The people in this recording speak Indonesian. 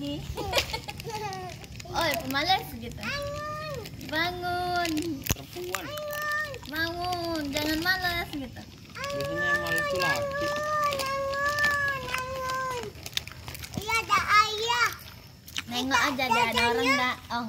Oi, oh, ya, pemalas gitu. Bangun. perempuan Bangun, jangan malas gitu. biasanya yang malas tuh laki Nengok aja ada orang enggak. Oh,